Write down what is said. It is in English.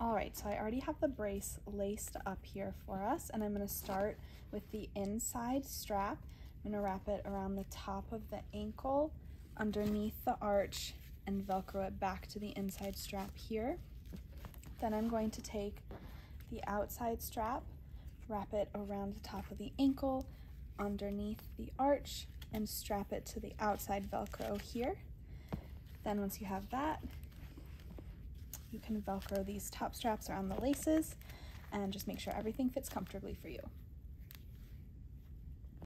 All right, so I already have the brace laced up here for us and I'm gonna start with the inside strap. I'm gonna wrap it around the top of the ankle, underneath the arch, and Velcro it back to the inside strap here. Then I'm going to take the outside strap, wrap it around the top of the ankle, underneath the arch, and strap it to the outside Velcro here. Then once you have that, you can Velcro these top straps around the laces and just make sure everything fits comfortably for you.